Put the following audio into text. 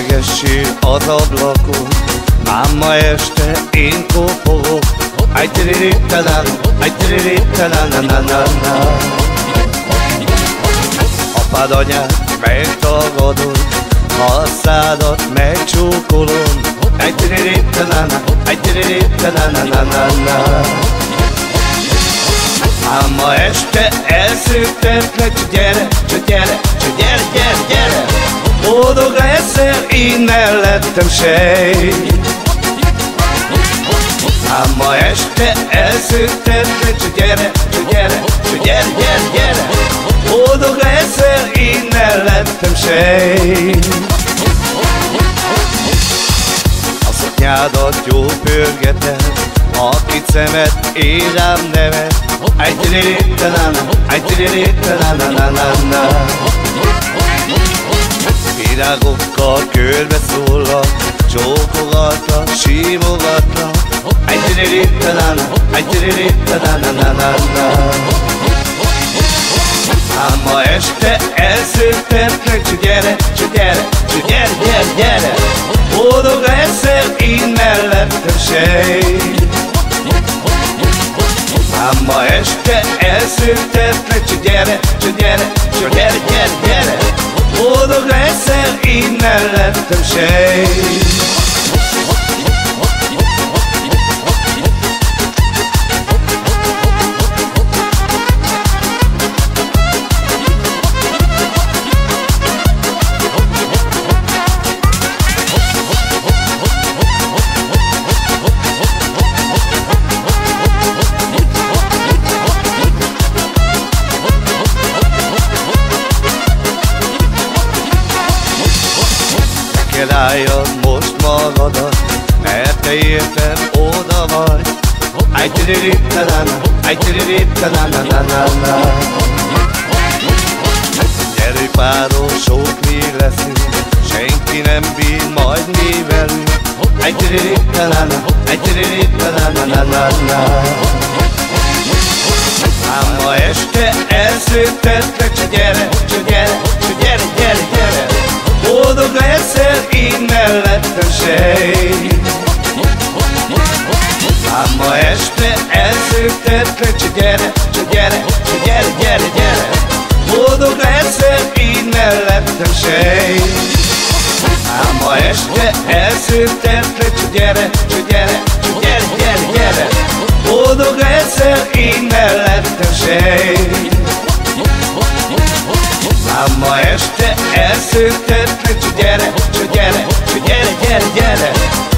Üvegessé az ablakon Ám ma este én kopogok. Egy tiririttelán, egy tiririttelán, na na na Apád anyád megtagadod Ha a szádat megcsókolom. Egy tiririttelán, egy tiririttelán, na na na na. Ám ma este elszőttetlek, csak gyere, csak gyere, csak gyere, gyere én mellettem sej. Ám ma este elszőttetlek, csak gyere, csak gyere, csak gyere, gyere, gyere. Boldog leszel, én mellettem sej. A szoknyádat jó pörgetem, akit szemet én rám nevet. Egy tiririttelán, egy tiririttelán, na na na na Virágokkal körbe szólak, csókogatlak, simogatlak Egy tiririttelán, egy tiririttelán, na na na na Ám ma este elszőttetlek, csak gyere, csak gyere, csak gyere, gyere, gyere. Boldog leszel, én mellettem sej. Ám ma este elszőttetlek, csak gyere, csak gyere, csak gyere, mellettem sej Neked álljad most magadat, mert te érted oda vagy. Egy na na na na Gyere páron, sok mi leszünk, senki nem bír majd mi velünk. Egy tiririttelán, egy na na na na Ám ma este elszőttetlek, elszőttetlek, csak gyere, csak gyere, csak gyere, gyere, gyere. Boldog leszel, én mellettem sej. Ám ma este elszőttetlek, csak gyere, csak gyere, csak gyere, gyere, gyere. Boldog leszel, én mellettem sej. Ám ma este elszőttetlek, csak gyere, csak gyere, gyere, gyere, gyere